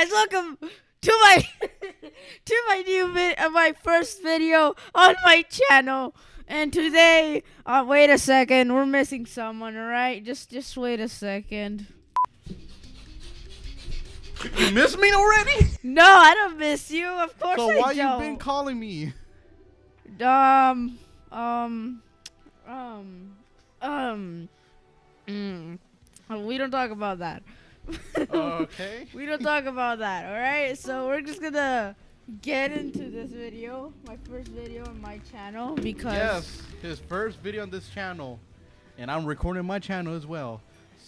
guys, welcome to my to my new vid, uh, my first video on my channel. And today, uh, wait a second, we're missing someone. All right, just just wait a second. You miss me already? No, I don't miss you. Of course So I why don't. So why you been calling me? um um um um. Mm, we don't talk about that. Okay. We don't talk about that, alright? So we're just gonna get into this video, my first video on my channel, because Yes, his first video on this channel, and I'm recording my channel as well.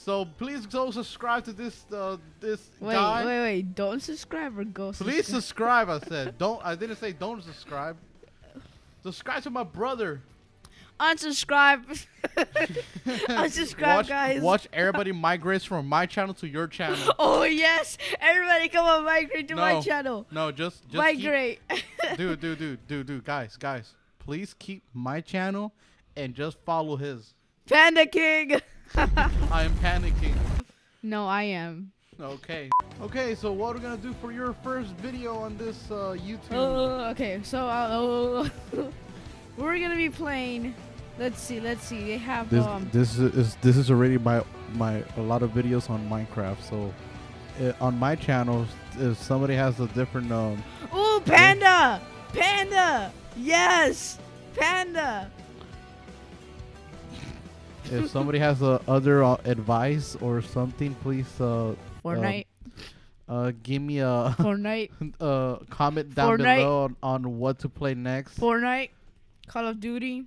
So please go subscribe to this uh, this wait, guy. wait, wait, don't subscribe or go Please subscribe. subscribe. I said don't. I didn't say don't subscribe. Subscribe to my brother. Unsubscribe. Unsubscribe, watch, guys. Watch everybody migrates from my channel to your channel. Oh yes, everybody come on, migrate to my channel. No, just just keep, Migrate. dude, dude, dude, dude, dude, guys, guys, please keep my channel and just follow his. Panda King. I am panicking. no, I am. Okay. Okay, so what are we gonna do for your first video on this uh, YouTube? Oh, okay. So uh, we're gonna be playing. Let's see. Let's see. They have this um. this is this is already my my a lot of videos on Minecraft. So uh, on my channel, if somebody has a different um, Ooh, panda! Panda! Yes! Panda! if somebody has uh, other uh, advice or something, please uh, Fortnite. uh give me a Fortnite. uh comment down Fortnite. below on, on what to play next. Fortnite. Call of Duty.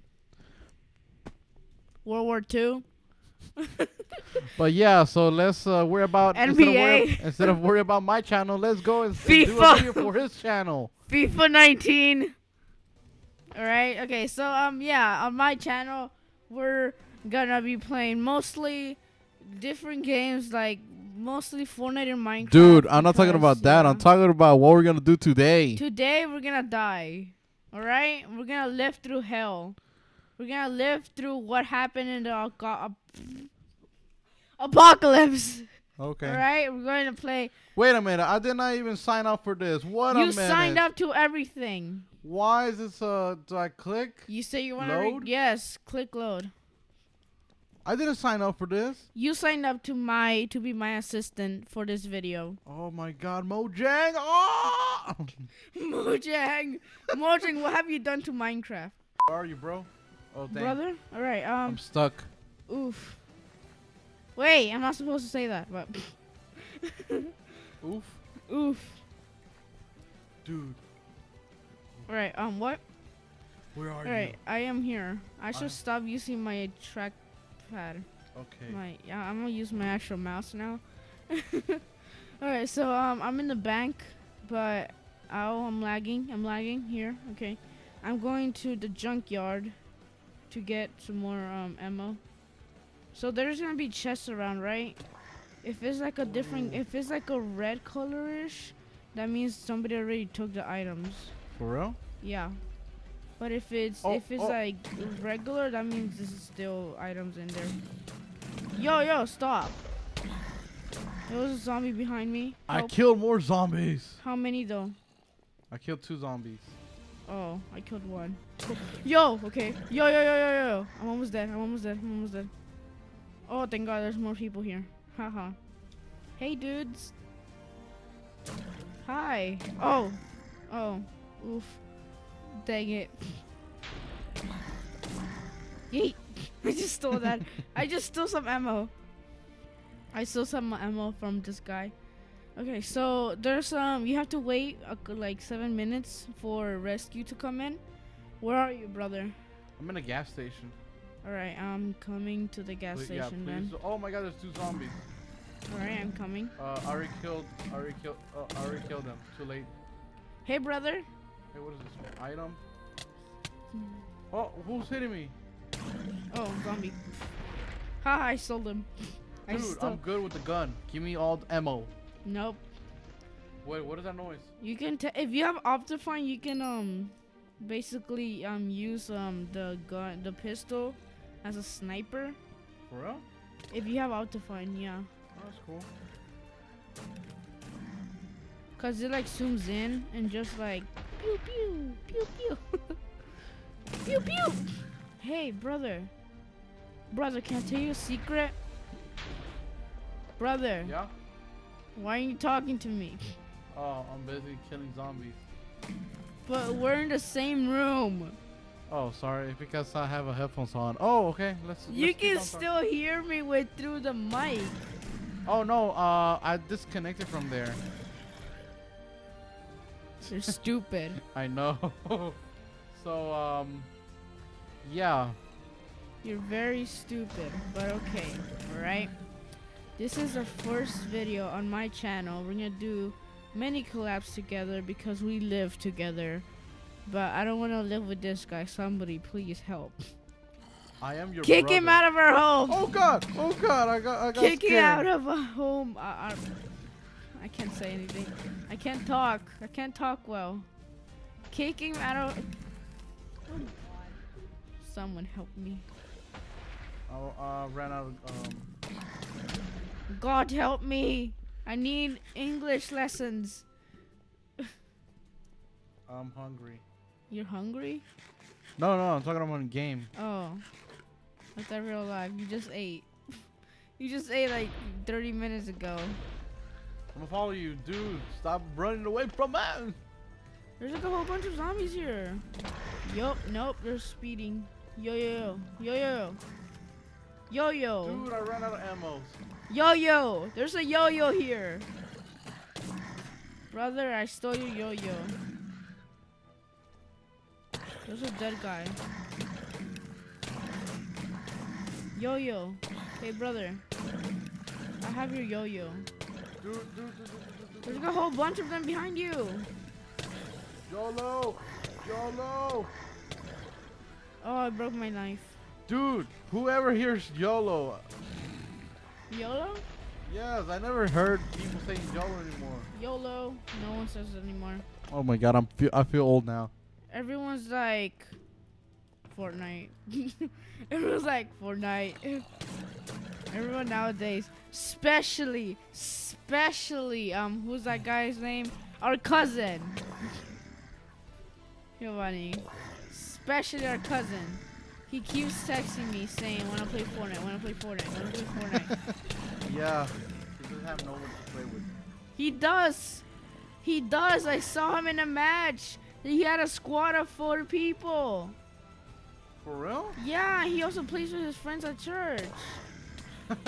World War Two. But yeah, so let's uh, worry about instead of worry, NBA. instead of worry about my channel, let's go and, and do a video for his channel. FIFA 19. Alright, okay, so um yeah, on my channel we're gonna be playing mostly different games like mostly Fortnite and Minecraft. Dude, I'm not talking because, about that. I'm talking about what we're gonna do today. Today we're gonna die. Alright? We're gonna live through hell. We're gonna live through what happened in the ap- apocalypse. Okay. Alright? We're going to play. Wait a minute. I did not even sign up for this. What a you signed up to everything. Why is this uh do I click? You say you wanna Load? yes, click load. I didn't sign up for this. You signed up to my to be my assistant for this video. Oh my god, Mojang! Oh! Mojang, Mojang, what have you done to Minecraft, Where are you, bro? Oh, dang. brother? All right, um, I'm stuck. oof. Wait, I'm not supposed to say that, but Oof. oof. Dude, All right, um, what? where are you? All right, I am here. I should I- stop using my trackpad. Okay. My yeah, I'm gonna use my actual mouse now. All right, so um, I'm in the bank, but oh, I'm lagging. I'm lagging here. Okay, I'm going to the junkyard to get some more um ammo. So there's gonna be chests around, right? If it's like a different, if it's like a red colorish, that means somebody already took the items. For real? Yeah. But if it's Oh, if it's oh. like regular, that means this is still items in there. Yo, yo, stop. There was a zombie behind me. I killed more zombies. How many though? I killed two zombies. Oh, I killed one. Yo, okay. Yo, yo, yo, yo, yo. I'm almost dead. I'm almost dead. I'm almost dead. Oh, thank God, there's more people here. Haha. hey, dudes. Hi. Oh. Oh. Oof. Dang it. Yeet. I just stole that. I just stole some ammo. I stole some ammo from this guy. Okay, so there's um you have to wait uh, like seven minutes for rescue to come in. Where are you, brother? I'm in a gas station. All right, I'm coming to the gas Please- station then. please. Oh my god, there's two zombies. All right, I'm coming. Uh, I already killed. I already killed. Uh, I already killed them. Too late. Hey, brother. Hey, what is this item? Oh, who's hitting me? Oh, zombie. Ha! I stole them. I Dude, stole. I'm good with the gun. Give me all the ammo. Nope. Wait, what is that noise? You can if you have Optifine, you can um basically um use um the gun the pistol as a sniper. For real? If you have Optifine, yeah. Oh, that's cool. Cause it like zooms in and just like pew pew pew pew pew pew. Hey brother, brother, can I tell you a secret? Brother, Yeah. why are you talking to me? Oh, I'm busy killing zombies. But we're in the same room. Oh, sorry, because I have a headphones on. Oh, okay. Let's. You let's can still hear me with through the mic. Oh no, uh, I disconnected from there. You're stupid. I know. so um, yeah. You're very stupid, but okay, alright? This is our first video on my channel. We're gonna do many collabs together because we live together. But I don't wanna live with this guy. Somebody please help. I am your. Kick him out of our home! Oh god! Oh god! I got. I got Kick him out of our home! I, I, I can't say anything. I can't talk. I can't talk well. Kicking out of. Someone help me. I uh, ran out of. Um, God help me! I need English lessons. I'm hungry. You're hungry? No, no, I'm talking about a game. Oh. That's that real life. You just ate. you just ate like 30 minutes ago. I'm gonna follow you, dude. Stop running away from me. There's like a whole bunch of zombies here. Yup, nope, they're speeding. Yo yo yo. Yo yo. Yo yo. Dude, I ran out of ammo. Yo yo. There's a yo yo here. Brother, I stole your yo yo. There's a dead guy. Yo yo. Hey brother. I have your yo yo. There's like a whole bunch of them behind you. YOLO! YOLO! Oh, I broke my knife. Dude, whoever hears YOLO. YOLO? Yes, I never heard people saying YOLO anymore. YOLO. No one says it anymore. Oh my god, I'm fe- I feel old now. Everyone's like Fortnite. Everyone's like Fortnite. Everyone nowadays, especially, especially, um, who's that guy's name? Our cousin. Giovanni. Especially our cousin. He keeps texting me saying, "Wanna play Fortnite? Wanna play Fortnite? Wanna play Fortnite?" Yeah. He doesn't have no one to play with. He does. He does. I saw him in a match. He had a squad of four people. For real? Yeah, he also plays with his friends at church.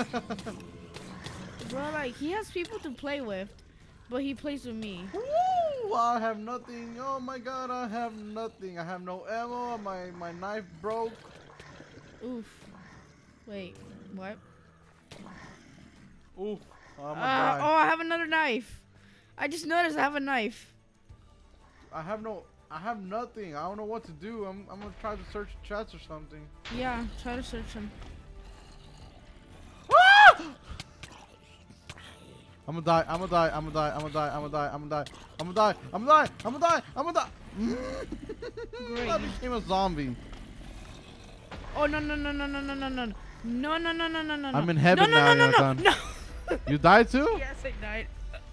Bro, like he has people to play with, but he plays with me. Woo! I have nothing. Oh my god, I have nothing. I have no ammo. My my knife broke. Oof. Wait, what? Oof. Uh, oh. I have another knife. I just noticed I have a knife. I have no. I have nothing. I don't know what to do. I'm I'm gonna try to search chats or something. Yeah, try to search him. I'm gonna die. I'm gonna die. I'm gonna die. I'm gonna die. I'm gonna die. I'm gonna die. I'm gonna die. I'm gonna die. I'm gonna die. I'm gonna die. Great. I became a zombie. Oh no no no no no no no no no no no no no no. I'm in no, heaven no, now, No no no no. You died too? yes, I died.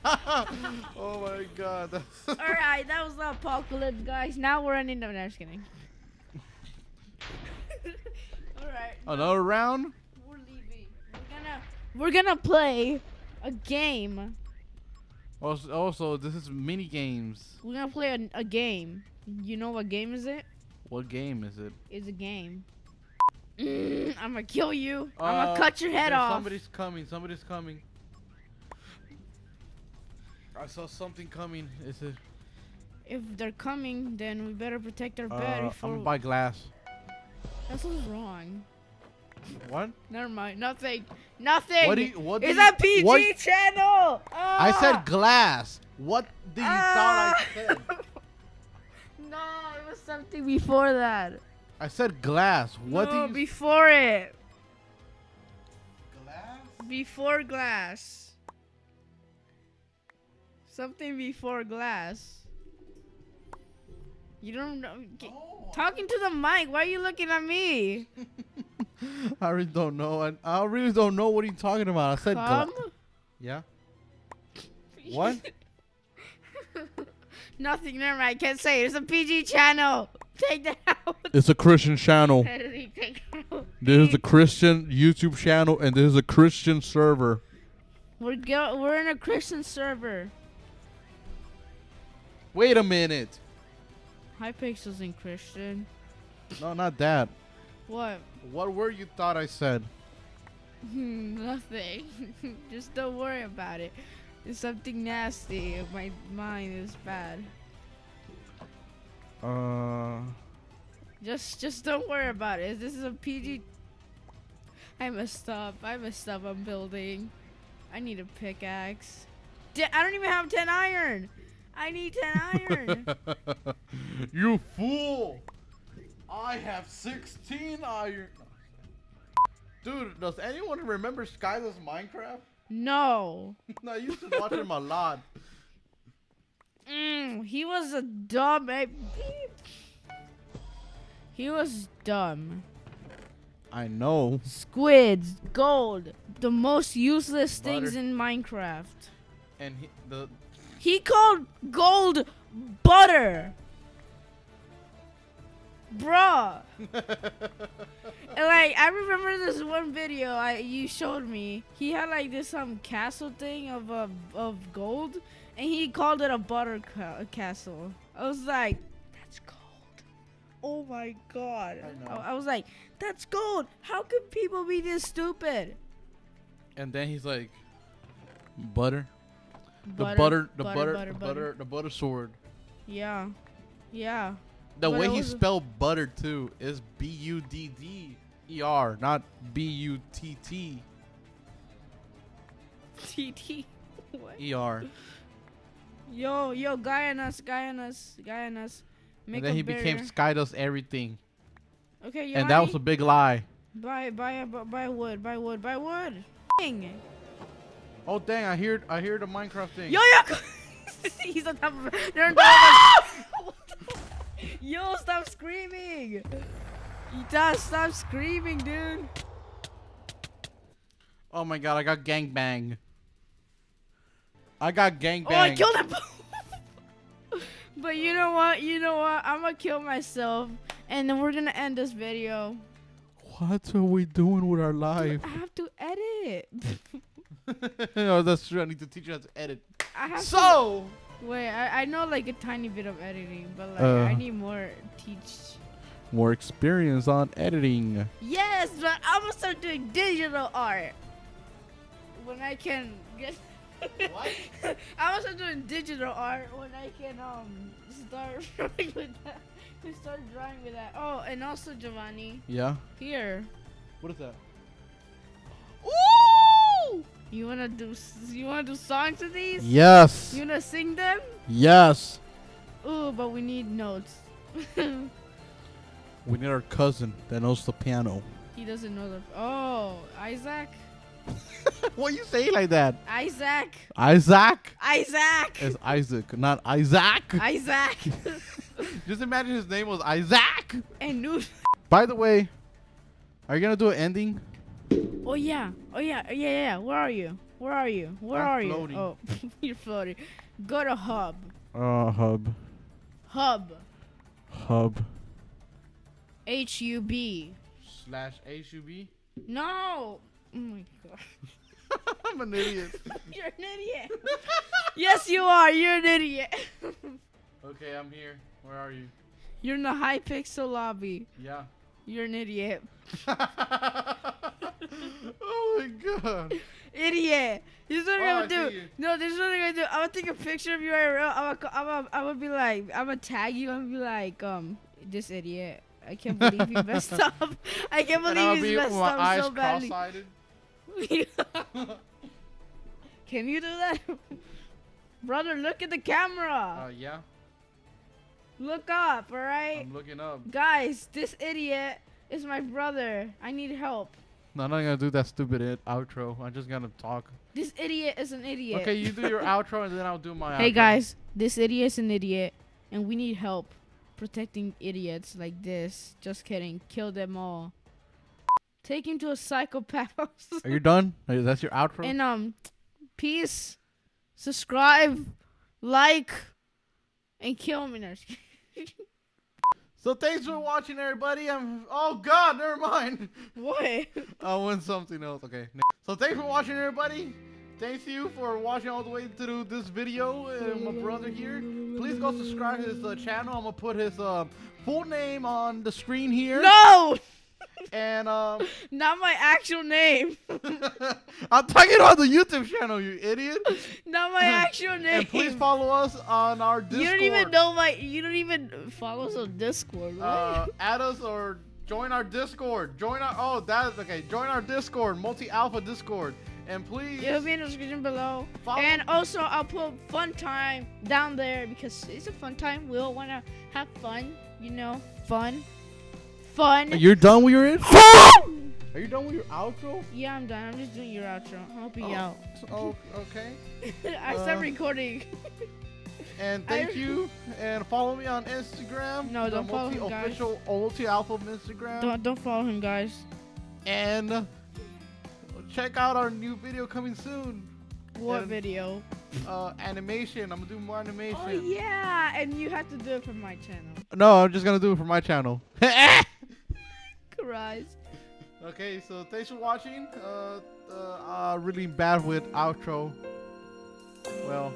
Oh my god. All right, that was the apocalypse, guys. Now we're ending. No, no, just kidding. All right, Another round? we're leaving. We're gonna we're gonna play a game. Also, also, this is mini games. We're gonna play a, a game. You know what game is it? What game is it? It's a game. Mm, I'm gonna kill you. I'm Uh, gonna cut your head off. Somebody's coming. Somebody's coming. I saw something coming. Is it? If they're coming, then we better protect our Uh, bed I'm gonna buy glass. That's what's wrong. What? Never mind. Nothing. Nothing. What do you? What? do It's you- a PG what- channel. I Ah! said glass. What do you thought I Ah! said? no, it was something before that. I said glass. What no, do you? before it. glass? Before glass. Something before glass. You don't know. G- oh, Talking to the mic. Why are you looking at me? I really don't know. I, I really don't know what you're talking about. I said glass. Come. Yeah. What? Nothing. Never mind. I can't say it. It's a PG channel. Take that out. It's a Christian channel. Editing, take it out. This is a Christian YouTube channel, and this is a Christian server. We're go- We're in a Christian server. Wait a minute. Hypixel's in Christian. No, not that. What? What word you thought I said? Nothing. Just don't worry about it. It's something nasty. My mind is bad. Uh, Just just don't worry about it. This is a PG. I messed up. I messed up I'm building. I need a pickaxe. I don't even have 10 iron. I need 10 iron. you fool! I have 16 iron. Dude, does anyone remember Skylar's Minecraft? no. no, I used to watch him a lot. Mm, he was a dumb. He was dumb. I know. Squids, gold, the most useless things in Minecraft. And he, the He called gold butter. Bruh. And like I remember this one video I you showed me. He had like this um castle thing of uh, of gold, and he called it a butter ca- castle. I was like, that's gold. Oh my god. I. I, I was like, that's gold. How can people be this stupid? and then he's like, butter, the Butter, butter, the butter, butter, butter, the butter. the butter sword. Yeah, yeah. The But way he spelled butter too is B U D D E R, not B U T T What? E R. Yo, yo, guy on us, guy on us, guy on us. Make And then he became barrier. Sky does everything, Okay, and that was a big lie. buy, buy, buy, buy wood, buy wood, buy wood. Dang. Oh dang! I hear, I hear the Minecraft thing. Yo, yo, he's on top of. They're on top of. Yo, stop screaming. Ita, stop screaming, dude. Oh my god! I got gangbang. I got gangbang. Oh, I killed him. but you know what? You know what? I'm gonna kill myself, and then we're gonna end this video. What are we doing with our Dude, life? I have to edit. oh, that's true. I need to teach you how to edit. I have to. So. Wait, I, I know like a tiny bit of editing, but like Uh. I need more teach. More experience on editing. Yes, but I'm gonna start doing digital art when I can get. What? I'm gonna start doing digital art when I can um start with that. Start drawing with that. Oh, and also Giovanni Yeah. here. What is that? You wanna do you wanna do songs with these? Yes. You wanna sing them? Yes. Ooh, but we need notes. We need our cousin that knows the piano. he doesn't know the. Oh, Isaac. what are you say like that? Isaac. Isaac? Isaac. It's Isaac, not Isaac. Isaac. Just imagine his name was Isaac. and new. By the way, are you gonna do an ending? Oh yeah. Oh yeah. Yeah yeah. yeah. Where are you? Where are you? Where I'm are floating. you? Oh, you're floating. Go to hub. Uh, hub, Hub. hub H U B. slash HUB. No. Oh my god. I'm an idiot. You're an idiot. yes, you are. You're an idiot. okay, I'm here. Where are you? You're in the Hypixel lobby. Yeah. You're an idiot. oh my god. Idiot. This is what Oh, I'm gonna do. you. No, this is what I'm gonna do. I'm gonna take a picture of you IRL. I'm gonna, I'm gonna, I'm gonna be like, I'm gonna tag you. I'm gonna be like, um, this idiot. I can't believe he messed up. I can't and believe be he's with messed up so badly. Can you do that? Brother, look at the camera. Uh, yeah. look up, alright? I'm looking up. Guys, this idiot is my brother. I need help. I'm not gonna do that stupid it outro. I'm just gonna talk. This idiot is an idiot. Okay, you do your outro and then I'll do my Hey outro. guys, this idiot is an idiot, and we need help protecting idiots like this. Just kidding. Kill them all. Take him to a psychopath. Are you done? That's your outro? and um, peace. Subscribe, like, and kill me. So thanks for watching, everybody. I'm. Oh God, never mind. what? I went something else. Okay. So thanks for watching, everybody. Thanks you for watching all the way through this video. Uh, my brother here. Please go subscribe to his uh, channel. I'm gonna put his uh, full name on the screen here. No, And um, not my actual name. I'm talking about the YouTube channel, you idiot. Not my actual name. And please follow us on our Discord. You don't even know my. You don't even follow us on Discord. What? Uh, add us or join our Discord. Join our. Oh, that's okay. Join our Discord, multi alpha Discord. And please. It'll be in the description below. Follow- And also, I'll put fun time down there because it's a fun time. We'll want to have fun, you know, fun, fun. You're done with your intro? Are you done with your outro? Yeah, I'm done. I'm just doing your outro. I'm helping you Oh. out. Oh, okay. I Uh, stopped recording. And I- thank you. And follow me on Instagram. No, don't follow him, guys. official multi alpha Instagram. Don't don't follow him, guys. And check out our new video coming soon. What And- video? Uh, animation. I'm gonna do more animation. Oh yeah, and you have to do it for my channel. No, I'm just gonna do it for my channel. Okay, so thanks for watching. Uh, uh, uh really bad with outro. Well.